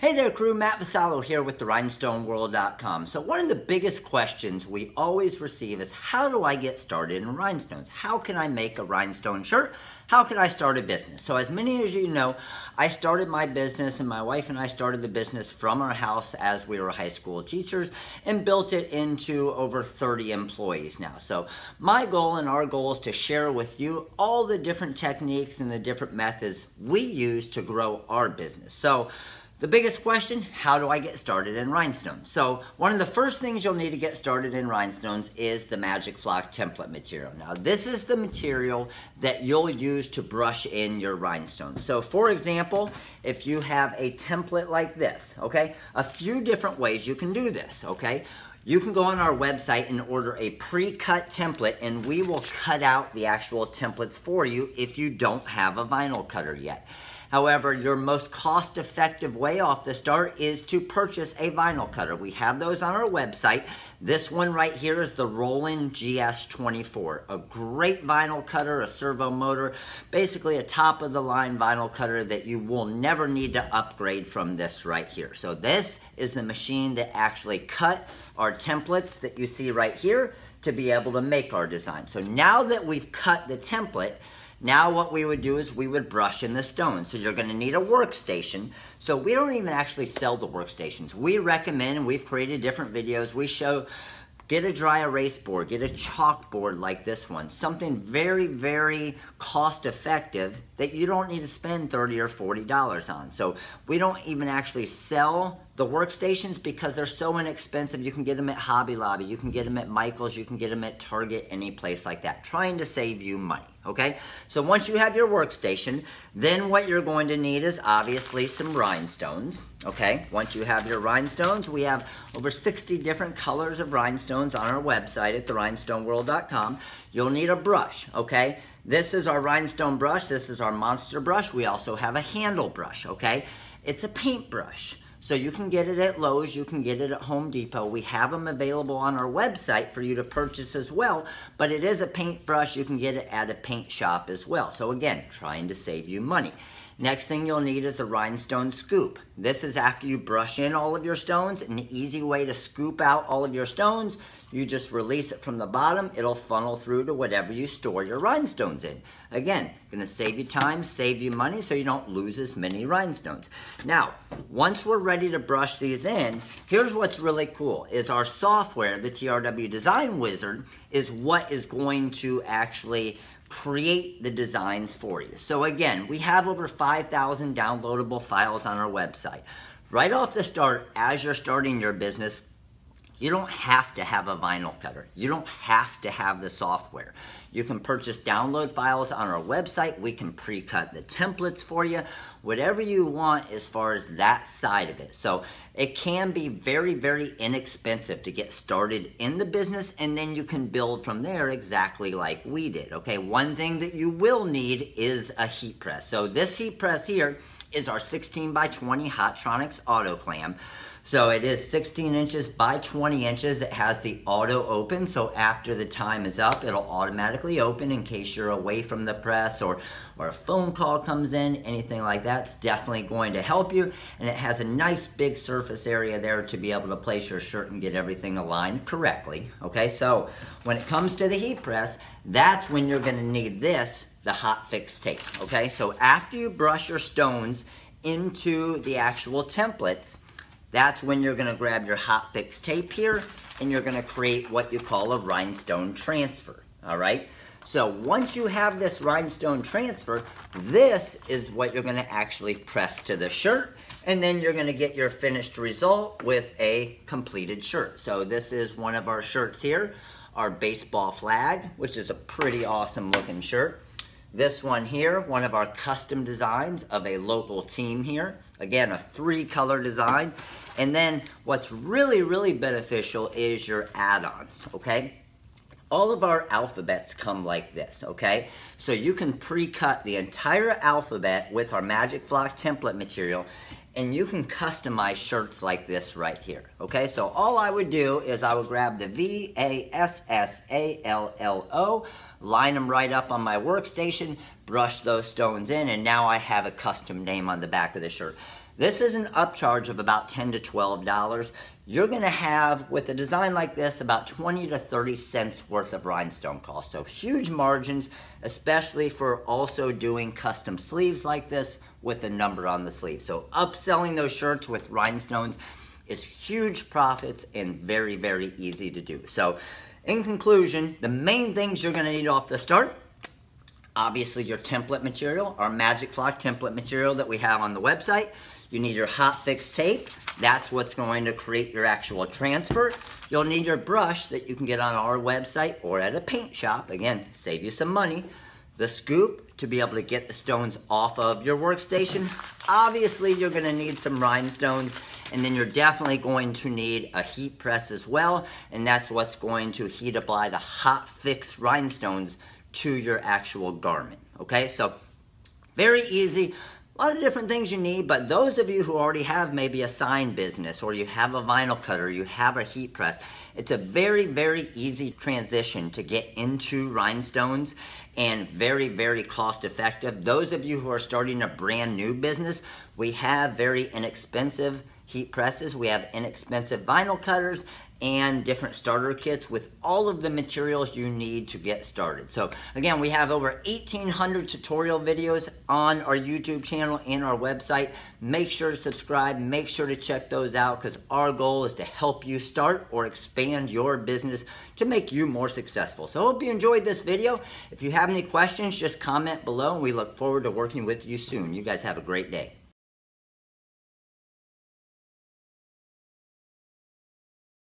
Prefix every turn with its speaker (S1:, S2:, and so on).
S1: Hey there crew, Matt Vassallo here with the rhinestoneworld.com. So one of the biggest questions we always receive is how do I get started in rhinestones? How can I make a rhinestone shirt? How can I start a business? So as many as you know, I started my business and my wife and I started the business from our house as we were high school teachers and built it into over 30 employees now. So my goal and our goal is to share with you all the different techniques and the different methods we use to grow our business. So the biggest question, how do I get started in rhinestones? So one of the first things you'll need to get started in rhinestones is the Magic Flock template material. Now this is the material that you'll use to brush in your rhinestones. So for example, if you have a template like this, okay, a few different ways you can do this, okay? You can go on our website and order a pre-cut template and we will cut out the actual templates for you if you don't have a vinyl cutter yet. However, your most cost-effective way off the start is to purchase a vinyl cutter. We have those on our website. This one right here is the Roland GS24. A great vinyl cutter, a servo motor, basically a top-of-the-line vinyl cutter that you will never need to upgrade from this right here. So this is the machine that actually cut our templates that you see right here to be able to make our design. So now that we've cut the template, now what we would do is we would brush in the stone. So you're gonna need a workstation. So we don't even actually sell the workstations. We recommend, and we've created different videos, we show Get a dry erase board, get a chalkboard like this one. Something very, very cost effective that you don't need to spend 30 or $40 on. So we don't even actually sell the workstations because they're so inexpensive. You can get them at Hobby Lobby, you can get them at Michael's, you can get them at Target, any place like that. Trying to save you money, okay? So once you have your workstation, then what you're going to need is obviously some rhinestones, okay? Once you have your rhinestones, we have over 60 different colors of rhinestones on our website at therhinestoneworld.com. You'll need a brush, okay? This is our rhinestone brush. This is our monster brush. We also have a handle brush, okay? It's a paintbrush. So you can get it at Lowe's, you can get it at Home Depot. We have them available on our website for you to purchase as well, but it is a paintbrush. You can get it at a paint shop as well. So again, trying to save you money. Next thing you'll need is a rhinestone scoop. This is after you brush in all of your stones. An easy way to scoop out all of your stones, you just release it from the bottom. It'll funnel through to whatever you store your rhinestones in. Again, gonna save you time, save you money, so you don't lose as many rhinestones. Now, once we're ready to brush these in, here's what's really cool, is our software, the TRW Design Wizard, is what is going to actually create the designs for you. So again, we have over 5,000 downloadable files on our website. Right off the start, as you're starting your business, you don't have to have a vinyl cutter. You don't have to have the software. You can purchase download files on our website. We can pre-cut the templates for you. Whatever you want as far as that side of it. So it can be very, very inexpensive to get started in the business and then you can build from there exactly like we did. Okay, one thing that you will need is a heat press. So this heat press here is our 16 by 20 Hotronix Auto Autoclam. So it is 16 inches by 20 inches. It has the auto open, so after the time is up, it'll automatically open in case you're away from the press or, or a phone call comes in, anything like that's definitely going to help you. And it has a nice big surface area there to be able to place your shirt and get everything aligned correctly. Okay, so when it comes to the heat press, that's when you're gonna need this, the hot fix tape. Okay, so after you brush your stones into the actual templates, that's when you're gonna grab your hot fix tape here and you're gonna create what you call a rhinestone transfer, all right? So once you have this rhinestone transfer, this is what you're gonna actually press to the shirt and then you're gonna get your finished result with a completed shirt. So this is one of our shirts here, our baseball flag, which is a pretty awesome looking shirt. This one here, one of our custom designs of a local team here. Again, a three color design. And then what's really, really beneficial is your add-ons, okay? All of our alphabets come like this, okay? So you can pre-cut the entire alphabet with our Magic Flock template material and you can customize shirts like this right here, okay? So all I would do is I would grab the V-A-S-S-A-L-L-O, line them right up on my workstation, brush those stones in, and now I have a custom name on the back of the shirt. This is an upcharge of about 10 to $12. You're gonna have, with a design like this, about 20 to 30 cents worth of rhinestone cost. So huge margins, especially for also doing custom sleeves like this with a number on the sleeve. So upselling those shirts with rhinestones is huge profits and very, very easy to do. So in conclusion, the main things you're gonna need off the start, obviously your template material, our Magic Flock template material that we have on the website. You need your hot fix tape. That's what's going to create your actual transfer. You'll need your brush that you can get on our website or at a paint shop. Again, save you some money. The scoop to be able to get the stones off of your workstation. Obviously, you're gonna need some rhinestones and then you're definitely going to need a heat press as well, and that's what's going to heat apply the hot fix rhinestones to your actual garment, okay? So very easy. A lot of different things you need, but those of you who already have maybe a sign business or you have a vinyl cutter, you have a heat press, it's a very, very easy transition to get into rhinestones and very, very cost effective. Those of you who are starting a brand new business, we have very inexpensive heat presses. We have inexpensive vinyl cutters and different starter kits with all of the materials you need to get started. So again, we have over 1800 tutorial videos on our YouTube channel and our website. Make sure to subscribe, make sure to check those out because our goal is to help you start or expand your business to make you more successful. So hope you enjoyed this video. If you have any questions, just comment below and we look forward to working with you soon. You guys have a great day.